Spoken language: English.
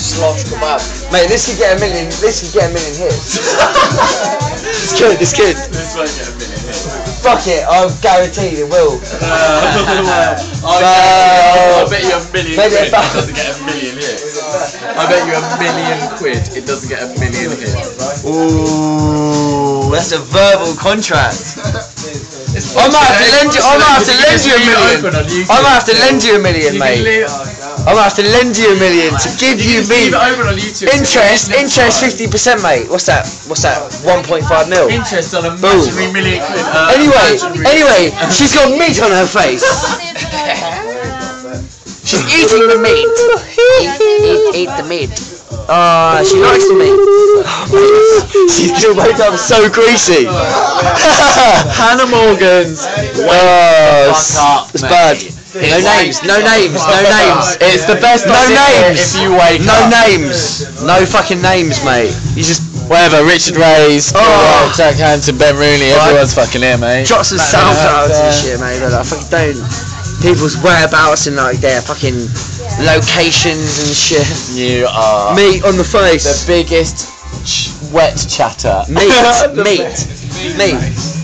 Slosh kebab. Mate, this could get a million. This could get a million hits. it's good. It's good. This won't get a million hits. Fuck it. I'm guaranteed it will. I'll Uh, bet you a million Maybe quid. It doesn't get a million hits. I bet you a million quid. It doesn't get a million hits. Ooh, that's a verbal contract. I might have to lend you. I might have to lend you a million. I might have to lend you a million, mate. Leave, gonna have to lend you a million to give you you can leave me it open on YouTube. interest. Interest fifty percent, mate. What's that? What's that? One point five mil. Interest on a Boom. imaginary million quid. Uh, Anyway, anyway, she's got meat on her face. She's eating the meat. Eat, eat, eat the meat. Ah, she likes the meat. Mate, she's still wake up so greasy. Hannah Morgan's. Oh, it's, it's bad. No names, no names, no names. It's the best No names. If you wake No names. No fucking names, mate. You just Whatever, Richard Ray's, Oh. Jack Hanson, Ben Rooney, Right. everyone's fucking here, mate. drop some SoundClouds and uh, shit, mate. Like, I fucking don't. People's whereabouts and like their fucking locations and shit. You are Me on the face. the biggest ch- wet chatter. Meat, best. meat.